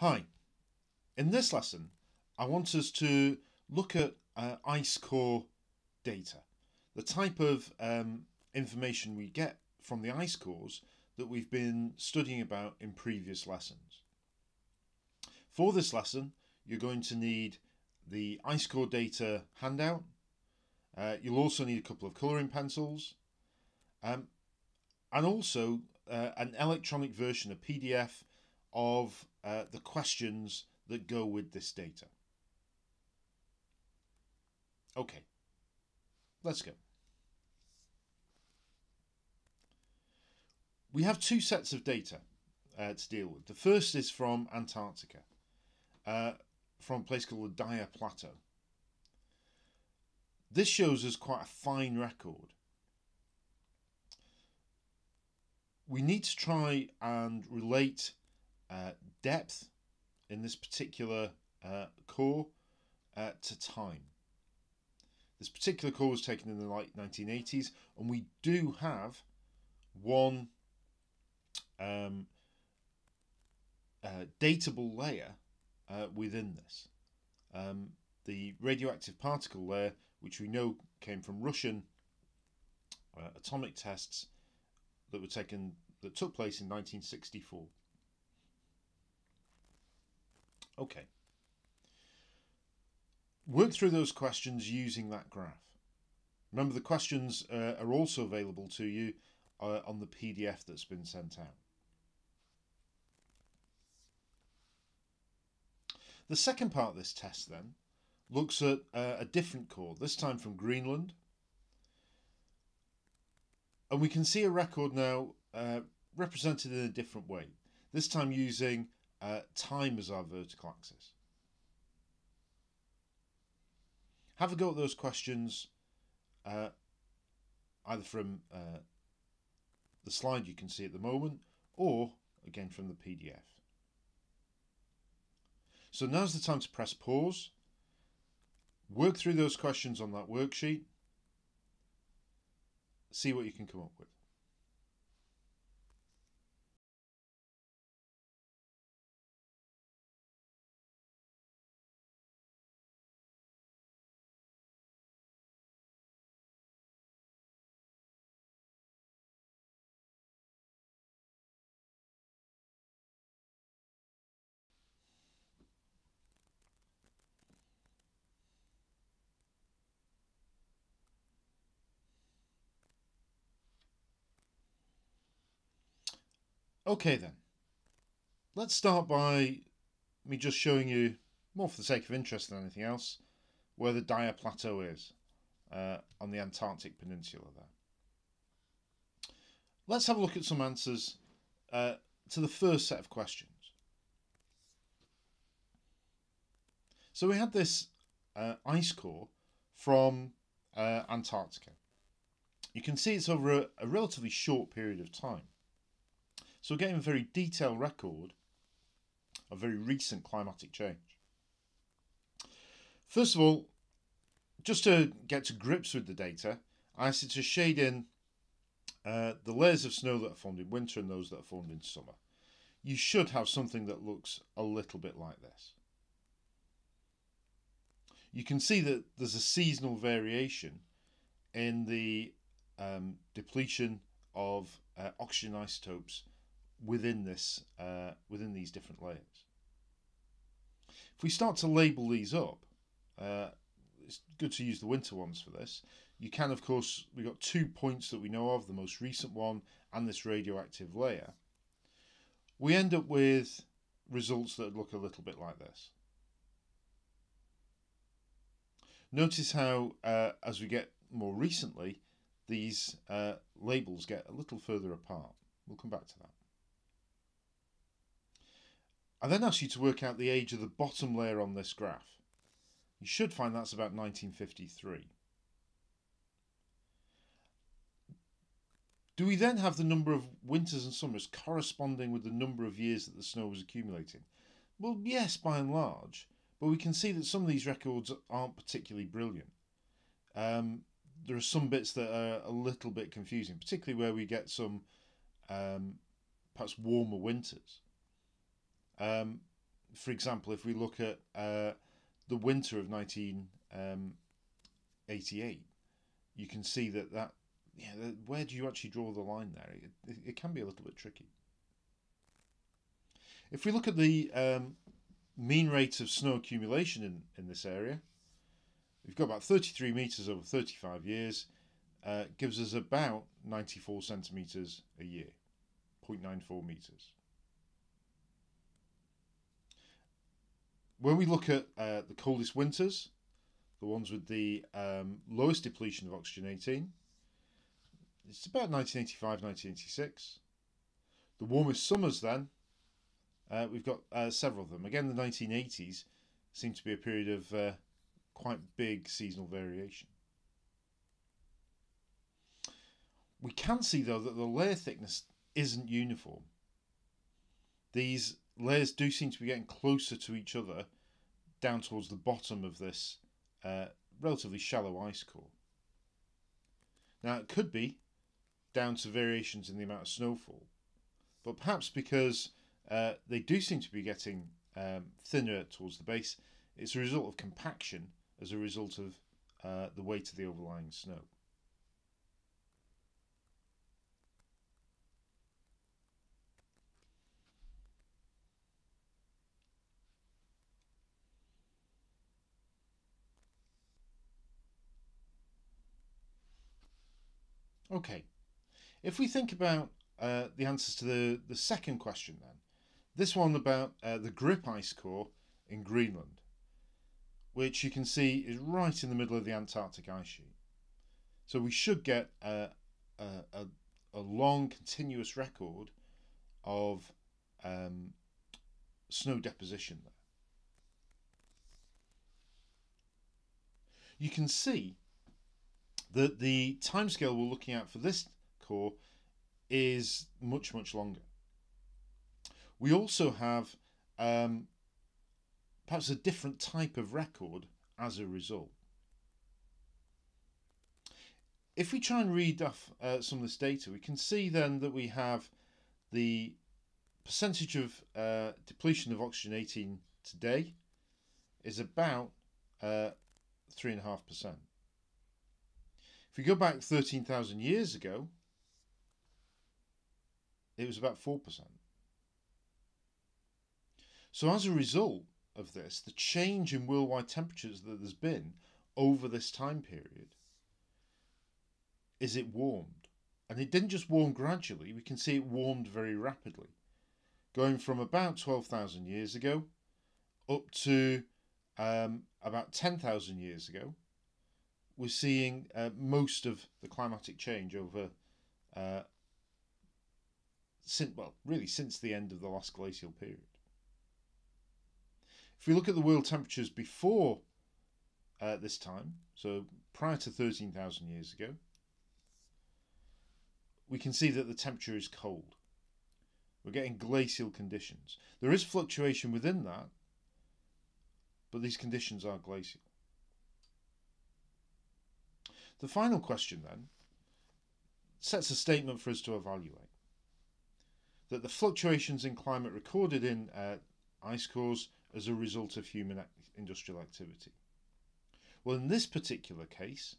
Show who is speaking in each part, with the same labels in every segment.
Speaker 1: Hi, in this lesson I want us to look at uh, ice core data, the type of um, information we get from the ice cores that we've been studying about in previous lessons. For this lesson you're going to need the ice core data handout, uh, you'll also need a couple of colouring pencils um, and also uh, an electronic version, a PDF of uh, the questions that go with this data. Okay, let's go. We have two sets of data uh, to deal with. The first is from Antarctica, uh, from a place called the Dyer Plateau. This shows us quite a fine record. We need to try and relate uh, depth in this particular uh, core uh, to time. This particular core was taken in the late 1980s, and we do have one um, uh, datable layer within this. Um, the radioactive particle layer, which we know came from Russian uh, atomic tests that were taken that took place in 1964. Okay. Work through those questions using that graph. Remember the questions uh, are also available to you uh, on the PDF that's been sent out. The second part of this test then looks at uh, a different core, this time from Greenland. And we can see a record now uh, represented in a different way, this time using uh, time as our vertical axis. Have a go at those questions uh, either from uh, the slide you can see at the moment or again from the PDF. So now's the time to press pause, work through those questions on that worksheet, see what you can come up with. Okay then, let's start by me just showing you, more for the sake of interest than anything else, where the Dyer Plateau is uh, on the Antarctic Peninsula there. Let's have a look at some answers uh, to the first set of questions. So we had this uh, ice core from uh, Antarctica. You can see it's over a, a relatively short period of time. So we're getting a very detailed record of very recent climatic change. First of all, just to get to grips with the data, I asked to shade in uh, the layers of snow that are formed in winter and those that are formed in summer. You should have something that looks a little bit like this. You can see that there's a seasonal variation in the um, depletion of uh, oxygen isotopes within this uh, within these different layers. If we start to label these up, uh, it's good to use the winter ones for this. You can, of course, we've got two points that we know of, the most recent one and this radioactive layer. We end up with results that look a little bit like this. Notice how, uh, as we get more recently, these uh, labels get a little further apart. We'll come back to that. I then ask you to work out the age of the bottom layer on this graph. You should find that's about 1953. Do we then have the number of winters and summers corresponding with the number of years that the snow was accumulating? Well, yes, by and large, but we can see that some of these records aren't particularly brilliant. Um, there are some bits that are a little bit confusing, particularly where we get some um, perhaps warmer winters. Um, for example, if we look at uh, the winter of 1988, um, you can see that that yeah, where do you actually draw the line there? It, it, can be a little bit tricky. If we look at the um, mean rate of snow accumulation in, in this area, we've got about 33 metres over 35 years, uh, gives us about 94 centimetres a year, 0.94 metres. When we look at uh, the coldest winters, the ones with the um, lowest depletion of oxygen 18, it's about 1985, 1986. The warmest summers then, uh, we've got uh, several of them. Again, the 1980s seem to be a period of uh, quite big seasonal variation. We can see though that the layer thickness isn't uniform. These layers do seem to be getting closer to each other down towards the bottom of this uh, relatively shallow ice core. Now it could be down to variations in the amount of snowfall, but perhaps because uh, they do seem to be getting um, thinner towards the base, it's a result of compaction as a result of uh, the weight of the overlying snow. Okay, if we think about uh, the answers to the, the second question then, this one about uh, the GRIP ice core in Greenland, which you can see is right in the middle of the Antarctic ice sheet. So we should get a, a, a, a long continuous record of um, snow deposition there. You can see that the timescale we're looking at for this core is much, much longer. We also have um, perhaps a different type of record as a result. If we try and read off uh, some of this data, we can see then that we have the percentage of uh, depletion of oxygen 18 today is about uh, 3.5%. If we go back 13,000 years ago, it was about 4%. So, as a result of this, the change in worldwide temperatures that there's been over this time period is it warmed. And it didn't just warm gradually, we can see it warmed very rapidly, going from about 12,000 years ago up to um, about 10,000 years ago we're seeing uh, most of the climatic change over uh, since well really since the end of the last glacial period. If we look at the world temperatures before uh, this time, so prior to 13,000 years ago, we can see that the temperature is cold. We're getting glacial conditions. There is fluctuation within that, but these conditions are glacial. The final question then sets a statement for us to evaluate that the fluctuations in climate recorded in uh, ice cores as a result of human industrial activity. Well, in this particular case,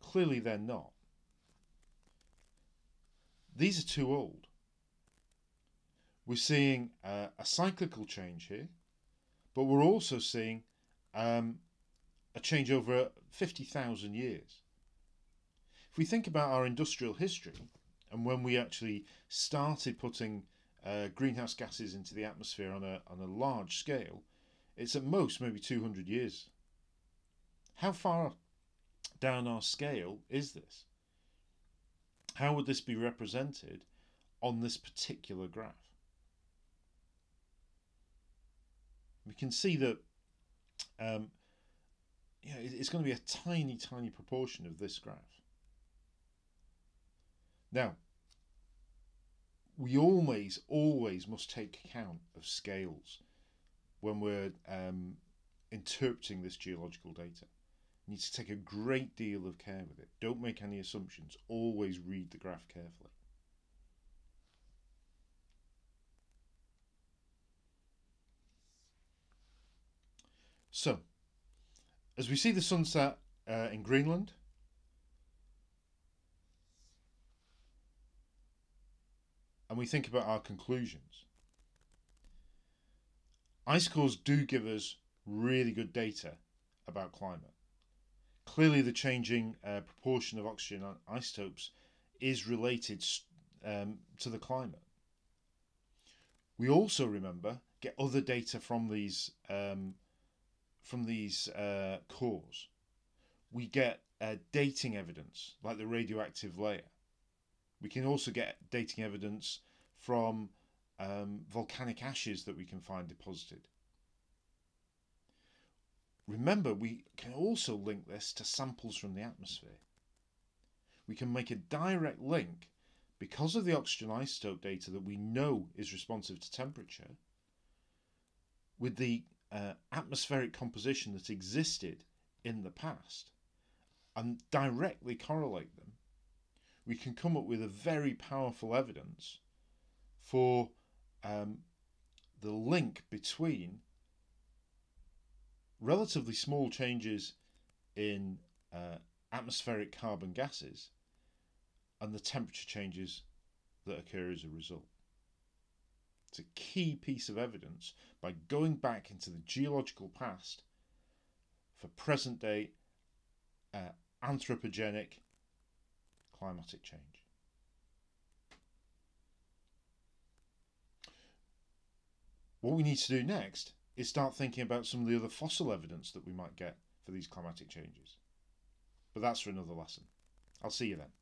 Speaker 1: clearly they're not. These are too old. We're seeing uh, a cyclical change here, but we're also seeing um, a change over 50,000 years. We think about our industrial history and when we actually started putting uh, greenhouse gases into the atmosphere on a, on a large scale, it's at most maybe 200 years. How far down our scale is this? How would this be represented on this particular graph? We can see that um, yeah, it's going to be a tiny, tiny proportion of this graph. Now, we always, always must take account of scales when we're um, interpreting this geological data. You need to take a great deal of care with it. Don't make any assumptions. Always read the graph carefully. So, as we see the sunset uh, in Greenland, and we think about our conclusions, ice cores do give us really good data about climate. Clearly, the changing uh, proportion of oxygen isotopes is related um, to the climate. We also remember get other data from these um, from these uh, cores. We get uh, dating evidence, like the radioactive layer. We can also get dating evidence from um, volcanic ashes that we can find deposited. Remember, we can also link this to samples from the atmosphere. We can make a direct link because of the oxygen isotope data that we know is responsive to temperature with the uh, atmospheric composition that existed in the past and directly correlate them, we can come up with a very powerful evidence for um, the link between relatively small changes in uh, atmospheric carbon gases and the temperature changes that occur as a result. It's a key piece of evidence by going back into the geological past for present day uh, anthropogenic climatic change. What we need to do next is start thinking about some of the other fossil evidence that we might get for these climatic changes. But that's for another lesson. I'll see you then.